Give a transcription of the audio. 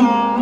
Música